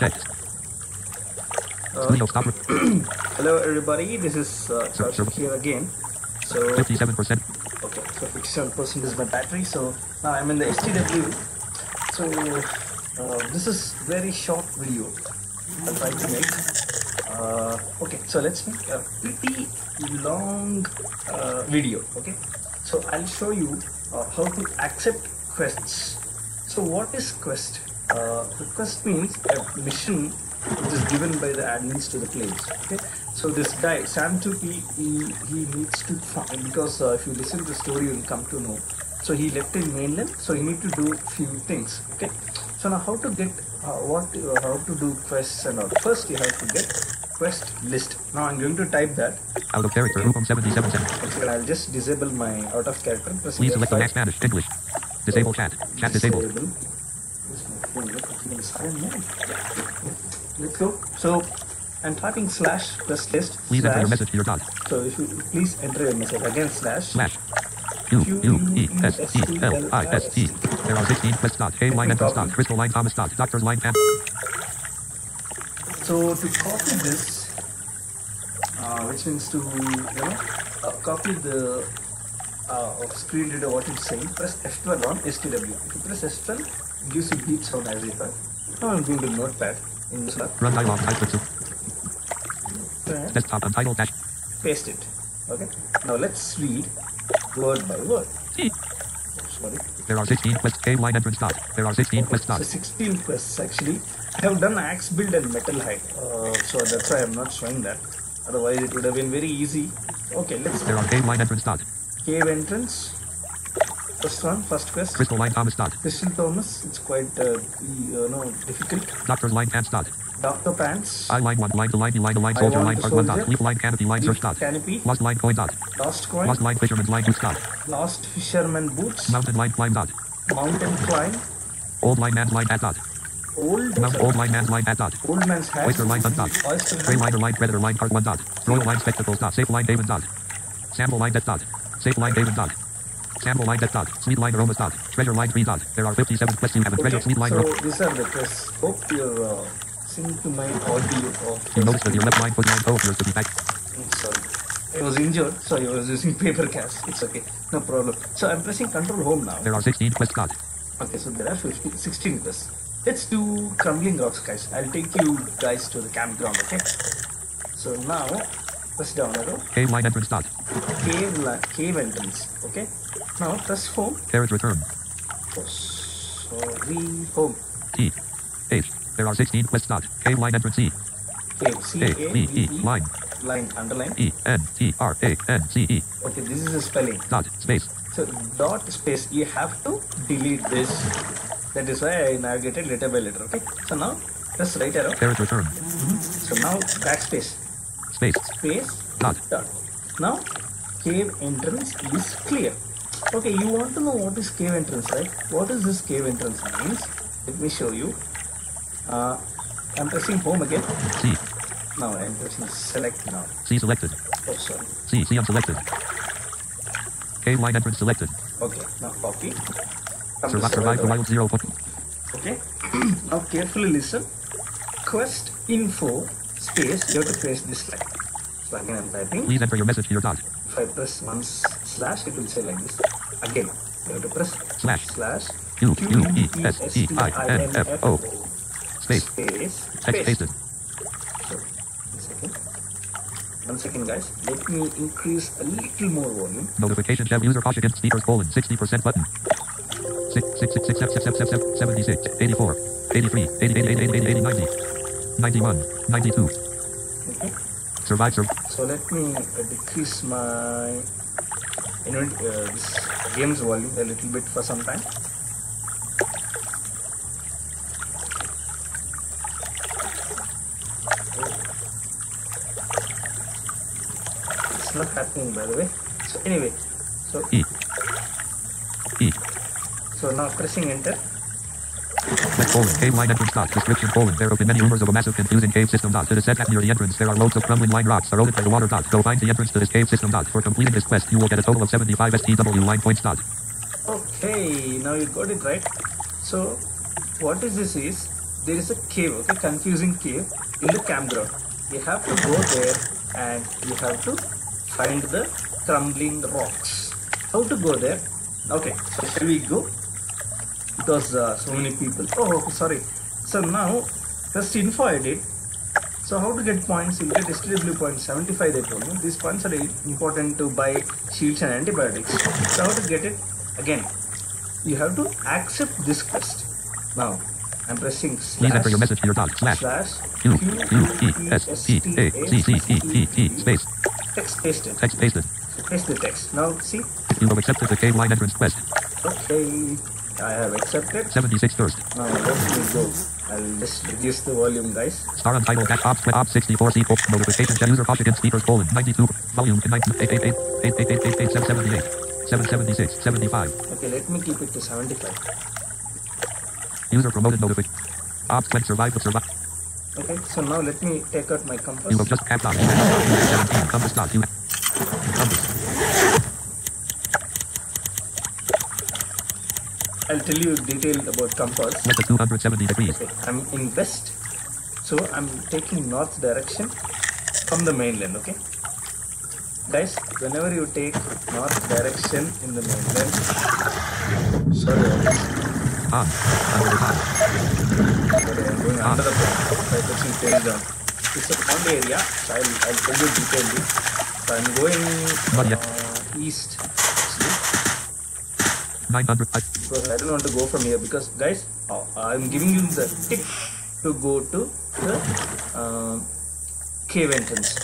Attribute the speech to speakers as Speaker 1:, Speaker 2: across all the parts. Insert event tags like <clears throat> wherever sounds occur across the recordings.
Speaker 1: Checked.
Speaker 2: Uh, <clears throat> hello everybody, this is uh,
Speaker 1: Sir, sir.
Speaker 2: Kaushik here again. So
Speaker 1: 57%.
Speaker 2: okay, so 57% is my battery. So now I'm in the STW. So uh, this is very short video I'm trying to make. Uh, okay, so let's make a pretty long uh, video. Okay, so I'll show you uh, how to accept quests. So what is quest? Uh, request means a mission which is given by the admins to the players. Okay, so this guy Sam 2P he, he needs to find because uh, if you listen to the story you'll come to know. So he left in mainland, so you need to do few things. Okay, so now how to get uh, what uh, how to do quests and all. First you have to get quest list. Now I'm going to type that.
Speaker 1: Out of character. Rupam 77%.
Speaker 2: Okay, I'll just disable my out of character. pressing
Speaker 1: Please select the
Speaker 2: F5.
Speaker 1: max Spanish. English. Disable chat. Chat disabled.
Speaker 2: Disable. Where's my phone? Look, it's in silent mode. Let's go. So I'm typing slash plus list
Speaker 1: Please enter your
Speaker 2: slash.
Speaker 1: message to your dot.
Speaker 2: So if you please enter your message again slash.
Speaker 1: Slash. Q U E S T L I S T. There are 16 quest dot. A line entrance dot. Crystal line Thomas dot. Doctor's line and
Speaker 2: So to copy this, uh, which means to you know uh, copy the uh, screen reader what it's saying, press F12 on STW. If you press F12, it gives you beep sound as you heard. Now I'm going to Notepad in this lab.
Speaker 1: run dialog type with
Speaker 2: and
Speaker 1: desktop untitled dash.
Speaker 2: paste it. Okay. Now let's read word by word. Sorry.
Speaker 1: There are 16 quest. A line entrance dot. There are 16 quest
Speaker 2: So
Speaker 1: dot.
Speaker 2: 16 quests actually. I have done axe build and metal hide, uh, so that's why I'm not showing that. Otherwise, it would have been very easy. Okay, let's
Speaker 1: There are A line entrance dot.
Speaker 2: cave entrance. First one, first quest.
Speaker 1: Crystal line Thomas dot.
Speaker 2: Crystal Thomas. It's quite uh, you know difficult.
Speaker 1: Doctor's line pants dot.
Speaker 2: Doctor Pants.
Speaker 1: I line one line to line line line soldier line part one dot. Leaf line canopy line search dot.
Speaker 2: Canopy.
Speaker 1: Lost line coin dot.
Speaker 2: Lost coin.
Speaker 1: Lost line fisherman's line boots dot.
Speaker 2: Lost fisherman boots.
Speaker 1: Mountain line climb dot.
Speaker 2: Mountain climb.
Speaker 1: Old line man's line at dot.
Speaker 2: Old.
Speaker 1: Mount old line man's line at dot.
Speaker 2: Old man's hat.
Speaker 1: Oyster line dot dot.
Speaker 2: Oyster line.
Speaker 1: liner line predator line part one dot. Royal line spectacles dot. Safe line David dot. Sample line death dot. Safe line David dot. Sample line dot. Sweet line aromas dot. Treasure line three dot. There are 57 quests you have a treasure
Speaker 2: Okay,
Speaker 1: sweet line
Speaker 2: so
Speaker 1: ro-
Speaker 2: these are the quests. Hope you're uh, sync to my audio of.
Speaker 1: You notice that your left line foot line appears to be back.
Speaker 2: Mm, Sorry. I was injured, so I was using paper cast. It's okay, no problem. So I'm pressing Control Home now.
Speaker 1: There are 16 quests.
Speaker 2: Okay, so there are 50, 16 quests. Let's do Crumbling Rocks, guys. I'll take you guys to the campground, okay? So now, press down arrow,
Speaker 1: Cave line entrance dot.
Speaker 2: cave, li- cave entrance, okay? Now press Home.
Speaker 1: Carriage return.
Speaker 2: Oh, sorry, Home.
Speaker 1: T. H. There are 16 quests dot. Cave line entrance E.
Speaker 2: Cave, C
Speaker 1: A.
Speaker 2: V
Speaker 1: E. Line.
Speaker 2: line underline.
Speaker 1: E. N. T. R. A. N. C. E.
Speaker 2: Okay, this is the spelling.
Speaker 1: Dot. Space.
Speaker 2: So dot space. You have to delete this. That is why I navigated letter by letter. Okay. So now press right arrow.
Speaker 1: Carriage return. Mm-hmm.
Speaker 2: So now backspace.
Speaker 1: Space.
Speaker 2: Space
Speaker 1: Dot.
Speaker 2: dot. Now cave entrance is clear. Okay, you want to know what is cave entrance, right? What is this cave entrance means? Let me show you. Uh, I'm pressing home again.
Speaker 1: C.
Speaker 2: Now I'm pressing select now.
Speaker 1: C selected.
Speaker 2: Oh sorry.
Speaker 1: C. C unselected. Cave line entrance selected.
Speaker 2: Okay, now copy. Come
Speaker 1: Survive, survive the wild zero point.
Speaker 2: Okay. <clears throat> now carefully listen. Quest info space. You have to paste this line. So again I'm typing.
Speaker 1: Please enter your message to your dot.
Speaker 2: If I press one slash, it will say like this. Again, you have to press
Speaker 1: Slash.
Speaker 2: slash
Speaker 1: U. U. E. S. T. I. N. F. O. Space.
Speaker 2: Space.
Speaker 1: Text pasted.
Speaker 2: One second. One second, guys. Let me increase a little more volume.
Speaker 1: Notification tab user caution against speakers colon 60% button. 6, 6, 6, 6, 7, 7, 7, 7, 76, 84, 83, 88, 88, 88, 80, 90, 91, 92.
Speaker 2: Okay.
Speaker 1: Survive, sur-
Speaker 2: So let me uh, decrease my you know, uh, this game's volume a little bit for some time. It's not happening by the way. So anyway, so
Speaker 1: E. E.
Speaker 2: so now pressing enter.
Speaker 1: Colon, cave line entrance dot, description colon, there been many rumors of a massive confusing cave system dot. To the setback near the entrance, there are loads of crumbling line rocks eroded by the water dot. Go find the entrance to this cave system dot. For completing this quest, you will get a total of 75 STW line points dot.
Speaker 2: Okay, now you got it right. So, what is this is there is a cave, okay, confusing cave in the campground. You have to go there and you have to find the crumbling rocks. How to go there? Okay, so we go? Because uh, so many people. Oh, okay, sorry. So now, first info I did. So how to get points? You'll get STW points 75 they told me. These points are important to buy shields and antibiotics. So how to get it? Again, you have to accept this quest. Now, I'm pressing slash.
Speaker 1: Please enter your message to your dot. Slash.
Speaker 2: slash
Speaker 1: Q, Q, E, S, T, A, C, C, E, E, E, space.
Speaker 2: text pasted.
Speaker 1: Text pasted.
Speaker 2: Paste the text. Now see.
Speaker 1: You have accepted the cave line entrance quest.
Speaker 2: Okay, I have accepted.
Speaker 1: 76 thirst.
Speaker 2: Now let me go. I'll just reduce the volume, guys.
Speaker 1: Star untitled dash ops op 64 C notification chat user caution speakers colon 92 volume 988 888 778 776 75
Speaker 2: Okay, let me keep it to 75.
Speaker 1: user promoted notification ops when survive survive
Speaker 2: Okay, so now let me take out my compass.
Speaker 1: you have just capped on <laughs> 17 compass dot you
Speaker 2: I'll tell you detailed about compass.
Speaker 1: at 270 degrees
Speaker 2: Okay, I'm in west, so I'm taking north direction from the mainland. Okay, guys, whenever you take north direction in the mainland, sorry,
Speaker 1: on under the
Speaker 2: sorry, I'm going under the pond. By touching tail down. It's a pond area, so I'll, I'll tell you detailedly. So I'm going uh, east. Actually.
Speaker 1: 900 I,
Speaker 2: because I don't want to go from here because guys uh, I'm giving you the tip to go to the um, cave entrance.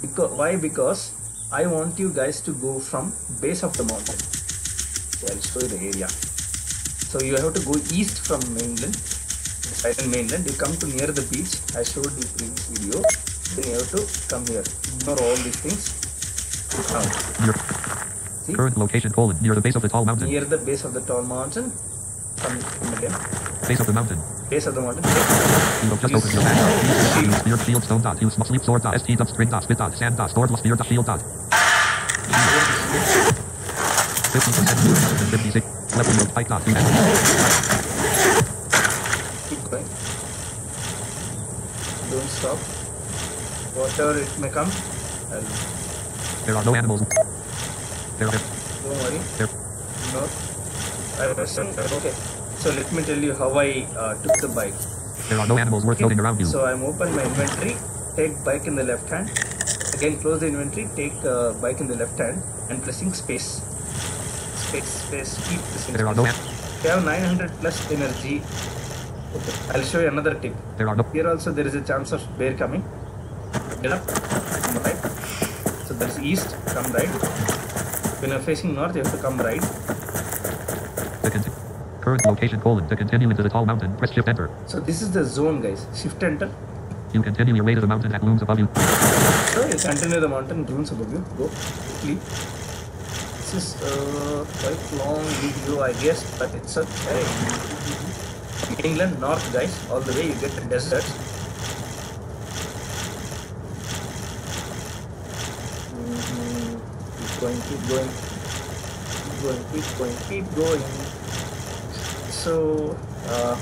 Speaker 2: Because why? Because I want you guys to go from base of the mountain. So I'll show you the area. So you have to go east from mainland. Island mainland. You come to near the beach. I showed you previous video. Then you have to come here. Ignore all these things. Now see
Speaker 1: current location colon near the base of the tall mountain.
Speaker 2: Near the base of the tall mountain. Come, come again.
Speaker 1: Base of the mountain.
Speaker 2: Base of the mountain.
Speaker 1: You have just opened your back use spear shield stone dot. Use sleep sword dot. St dot string dot spit dot. Sand dot stored spear dot. Shield dot 50% 56 left remote pike dot.
Speaker 2: Keep going. Don't stop. Whatever it may come. I'll,
Speaker 1: there are no animals
Speaker 2: don't worry no I was okay so let me tell you how I uh, took the bike
Speaker 1: there are no animals worth floating around you
Speaker 2: so I'm open my inventory take bike in the left hand again close the inventory take uh, bike in the left hand and pressing space space space keep pressing
Speaker 1: there are no
Speaker 2: space.
Speaker 1: an-
Speaker 2: you have 900 plus energy okay I'll show you another tip
Speaker 1: there are no
Speaker 2: Here also there is a chance of bear coming. Get up, come right. So that's east, come right. When you're facing north, you have to come right.
Speaker 1: to conti- current location colon to continue into the tall mountain press shift enter
Speaker 2: So this is the zone, guys. Shift enter.
Speaker 1: you continue your way to the mountain that looms above you
Speaker 2: So you continue the mountain that looms above you. Go quickly. This is uh, quite long video, I guess, but it's a okay. England north, guys. All the way you get the deserts. Mhm. Keep going, keep going, keep going, keep going, keep going. So, uh,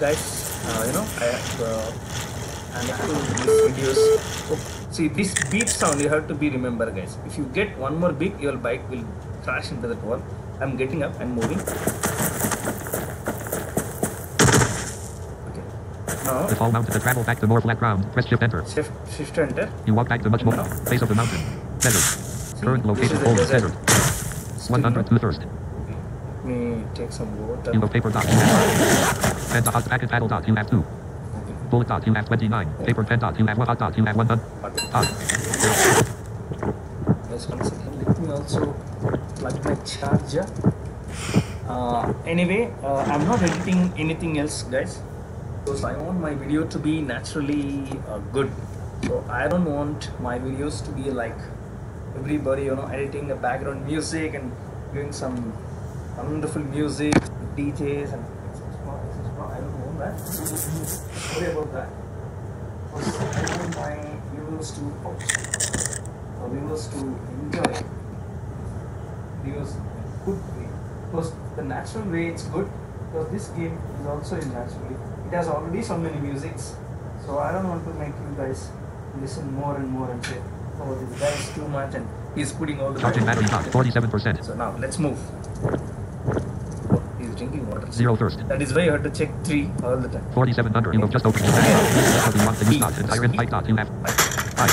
Speaker 2: guys, uh, you know, I have, uh, I'm these videos. Oh, see, this beep sound you have to be remember, guys. If you get one more beep, your bike will crash into the wall. I'm getting up and moving. Okay. Now,
Speaker 1: the fall mountain to travel back to more flat ground press shift enter
Speaker 2: shift, shift enter.
Speaker 1: you walk back to much more face of the mountain desert current location
Speaker 2: is a
Speaker 1: colon
Speaker 2: desert.
Speaker 1: desert
Speaker 2: Still
Speaker 1: 102
Speaker 2: me take some water.
Speaker 1: you have paper dot you have and the hot packet paddle dot you have two bullet dot you have 29 paper pen dot you have one hot dot you have 100 hot
Speaker 2: Just one second. Let me also plug my charger. Uh, anyway, uh, I'm not editing anything else, guys, because I want my video to be naturally uh, good. So I don't want my videos to be like everybody, you know, editing the background music and doing some wonderful music, DJs and I don't want that. Sorry about that. Because I want my viewers to for uh, viewers to enjoy. Viewers good way because the natural way it's good because this game is also in naturally it has already so many musics, so I don't want to make you guys listen more and more and say, oh, this guy is too much and he's putting all the
Speaker 1: Charging battery top, 47%.
Speaker 2: So now let's move. He's drinking water.
Speaker 1: Zero first.
Speaker 2: That is why you have to check three all the time.
Speaker 1: 4700. You have just opened the. So you want the new. Entire invite dot. You have five.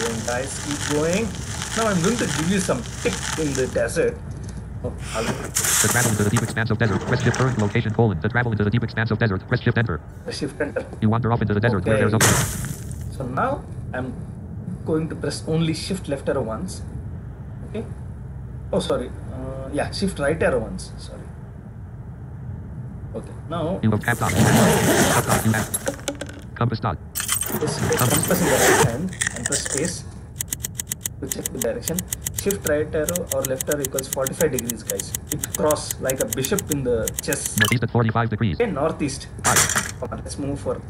Speaker 2: Going, guys, keep going. Now I'm going to give you some tip in the desert. Oh, I'll
Speaker 1: To travel into the deep expanse of desert, press shift current location colon. To travel into the deep expanse of desert, press shift enter.
Speaker 2: shift enter.
Speaker 1: You wander off into the desert where there's a
Speaker 2: So now I'm going to press only shift left arrow once. Okay. Oh, sorry. Uh, yeah, shift right arrow once. Sorry. Okay. Now
Speaker 1: You have cap dot. You have up dot. You have compass dot.
Speaker 2: press compass in the right hand and press space to check the direction. Shift right arrow or left arrow equals 45 degrees, guys. It cross like a bishop in the chess.
Speaker 1: Northeast at 45 degrees.
Speaker 2: Okay, northeast. On, let's move for.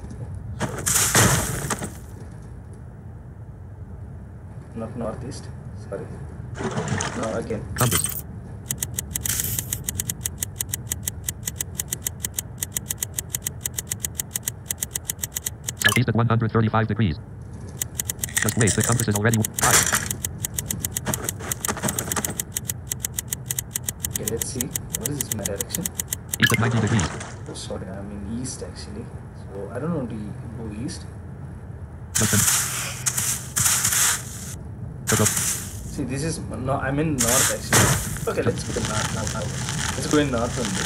Speaker 2: Not northeast. Sorry. No, again.
Speaker 1: Compass. Southeast at 135 degrees. Just wait, the compass is already five.
Speaker 2: Okay, let's see. What is this my direction?
Speaker 1: East at 90 degrees.
Speaker 2: Oh, sorry, I'm in east actually. So I don't want to go east.
Speaker 1: Just then. Just up.
Speaker 2: See, this is no. I'm in north actually. Okay, let's go north now. now. Let's go in north only.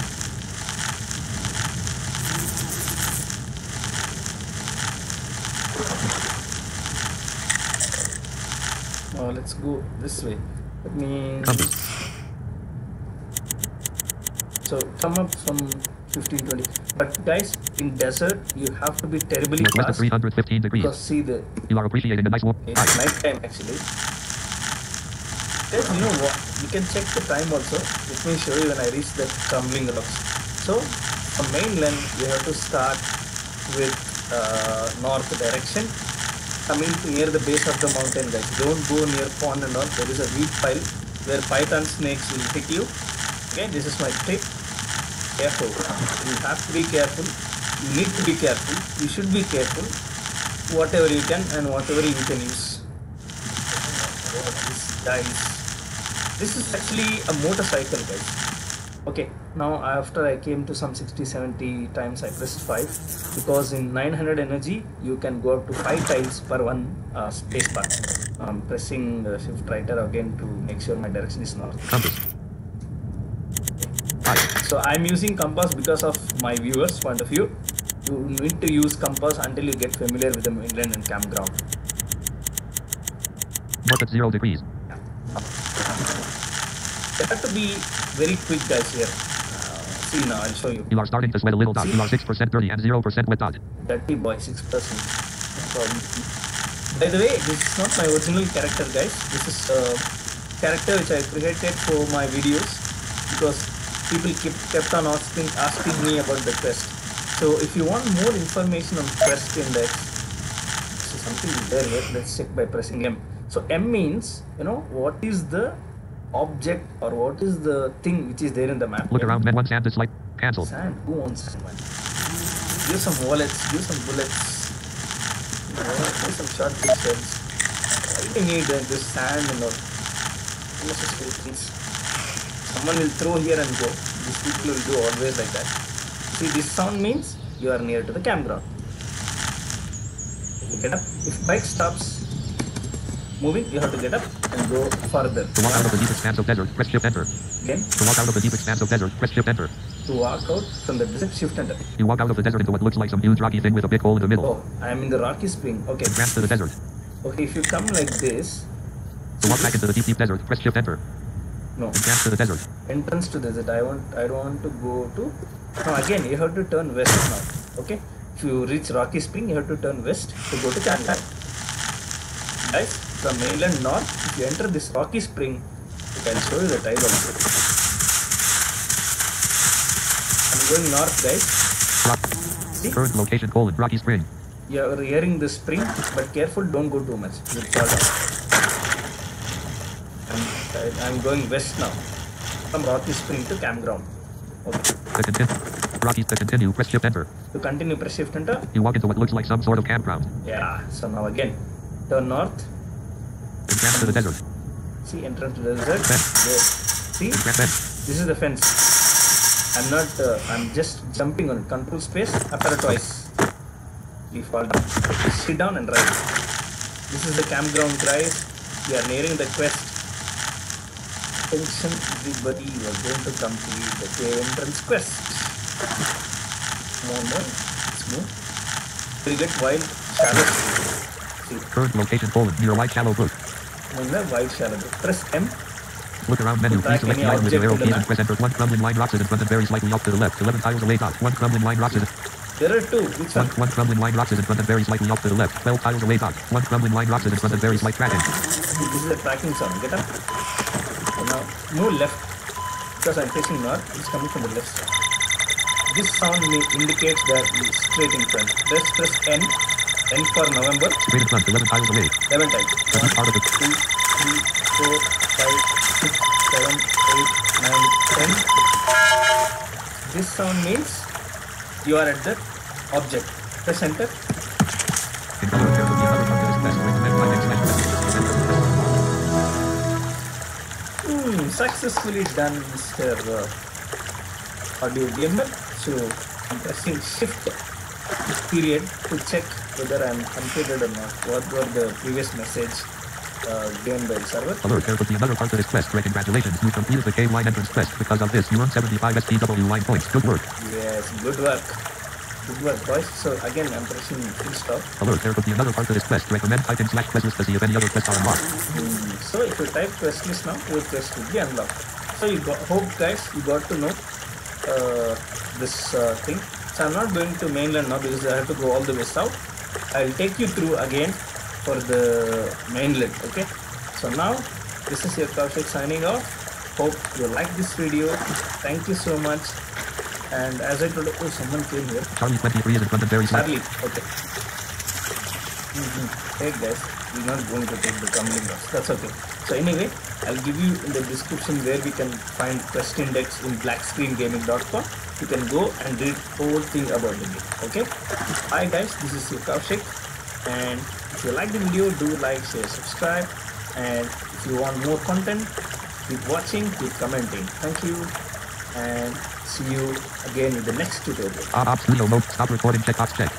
Speaker 2: Now let's go this way. That means
Speaker 1: Compass.
Speaker 2: so come up from 15 20. But guys, in desert you have to be terribly fast
Speaker 1: 315 degrees.
Speaker 2: because see the
Speaker 1: You are appreciating a nice walk.
Speaker 2: it's night time actually. Guys, you know what? You can check the time also. Let me show you when I reach the crumbling rocks. So, from mainland, you have to start with uh, north direction, coming near the base of the mountain, guys. Don't go near pond and all. There is a wheat pile where python snakes will hit you. Okay, this is my tip. Careful. You have to be careful. You need to be careful. You should be careful whatever you can and whatever you can use. Oh, this. This is actually a motorcycle, guys. Okay, now after I came to some 60 70 times, I pressed 5 because in 900 energy you can go up to 5 tiles per one uh, space bar. I'm pressing the shift right again to make sure my direction is north.
Speaker 1: Compass.
Speaker 2: So I'm using compass because of my viewers' point of view. You need to use compass until you get familiar with the mainland and campground.
Speaker 1: North at zero degrees.
Speaker 2: You have to be very quick, guys. Here, uh, see now. I'll show you.
Speaker 1: You are starting to sweat a little dot. You are 6% dirty and 0% wet dot.
Speaker 2: Dirty boy, six percent. By the way, this is not my original character, guys. This is a character which I created for my videos because people kept kept on asking asking me about the quest. So if you want more information on quest index, so something there. Let's check by pressing M. So M means you know what is the object or what is the thing which is there in the map.
Speaker 1: Look around, then one sand is like cancel.
Speaker 2: Sand. Who wants sand, man? Give some wallets. Give some bullets. You know, give some short shells. I really need uh, this sand and all. Someone will throw here and go. These people will do always like that. See, this sound means you are near to the campground. You get up. If bike stops moving, you have to get up and go further.
Speaker 1: To walk out of the deep expanse of desert, press shift enter.
Speaker 2: Again,
Speaker 1: To walk out of the deep expanse of desert, press shift enter.
Speaker 2: to walk out from the desert, shift enter.
Speaker 1: You walk out of the desert into what looks like some huge rocky thing with a big hole in the middle.
Speaker 2: Oh, I am in the rocky spring. Okay.
Speaker 1: Advance to the desert.
Speaker 2: Okay, if you come like this,
Speaker 1: To walk back into the deep, deep desert, press shift enter.
Speaker 2: no,
Speaker 1: Advance to the desert.
Speaker 2: entrance to desert. I want, I don't want to go to. Now again, you have to turn west now. Okay, if you reach Rocky Spring, you have to turn west to go to Canada. Guys, from mainland north, if you enter this Rocky Spring, I can show you the tile also. I'm going north, guys. See,
Speaker 1: Current location colon, Rocky Spring.
Speaker 2: you are hearing the spring, but careful, don't go too much. You'll fall down. I'm, I'm going west now, from Rocky Spring to campground. Okay.
Speaker 1: The Rocky to continue. Press shift enter.
Speaker 2: To continue, press shift enter.
Speaker 1: You walk into what looks like some sort of campground.
Speaker 2: Yeah. So now again, turn north.
Speaker 1: Entrance to the desert.
Speaker 2: See entrance to the desert.
Speaker 1: Fence.
Speaker 2: See, this is the fence. I'm not. Uh, I'm just jumping on it. Control space. After twice. We fall down. Sit down and ride. This is the campground drive. We are nearing the quest. Attention, everybody. We are going to complete the cave entrance quest. More, more. Let's move. We get wild shallow. See,
Speaker 1: Current location Poland. Near a white shallow brook.
Speaker 2: In the wild shallow. Press
Speaker 1: Look around menu. Please select the item with your arrow keys and press enter. One crumbling line rocks in front and very slightly off to the left. 11 tiles away dot. One crumbling line rocks in
Speaker 2: There are two. Which
Speaker 1: one,
Speaker 2: one?
Speaker 1: one crumbling line rocks in front and very slightly off to the left. 12 tiles away dot. One crumbling line rocks in front and very slight tracking.
Speaker 2: This is a tracking sound. Get up. So now move left because I'm facing north. It's coming from the left side. This sound indicates that it's straight in front. Let's press N. N for November.
Speaker 1: In front. 11 tiles away.
Speaker 2: 11 times.
Speaker 1: Press part of the
Speaker 2: 2, 3, 4, 5, 6, 7, 8, 9, 10. This sound means you are at the object. Press enter.
Speaker 1: In color, there will be another part to this quest. Recommend my next message.
Speaker 2: Hmm, successfully done, Mr. Uh, audio gamer. So I'm pressing shift period to check whether I'm completed or not. What were the previous message uh, given by the server?
Speaker 1: Alert, there will be another part to this quest. Great congratulations. You completed the cave line entrance quest. Because of this, you earn 75 STW line points. Good work.
Speaker 2: Yes, good work. Good work, boys. So again, I'm pressing full stop.
Speaker 1: Alert, there will be another part to this quest. Recommend typing slash quest list to see if any other quests are unlocked.
Speaker 2: Hmm, So if you type quest list now, your quest will be unlocked. So you got, hope guys you got to know uh, this uh, thing. So I'm not going to mainland now because I have to go all the way south. I'll take you through again for the mainland. Okay. So now this is your Kaushik signing off. Hope you like this video. Thank you so much. And as I told, oh someone came here.
Speaker 1: Charlie 23 is in front and very.
Speaker 2: Charlie. Okay. Mm-hmm. Hey guys, we're not going to take the tumbling loss. That's okay. So anyway, I'll give you in the description where we can find quest index in blackscreengaming.com. You can go and read whole thing about the game. Okay. Hi guys, this is Kaushik. And if you like the video, do like, share, subscribe. And if you want more content, keep watching, keep commenting. Thank you. And see you again in the next tutorial.
Speaker 1: Ops, Leo mode. Stop recording. Check box check.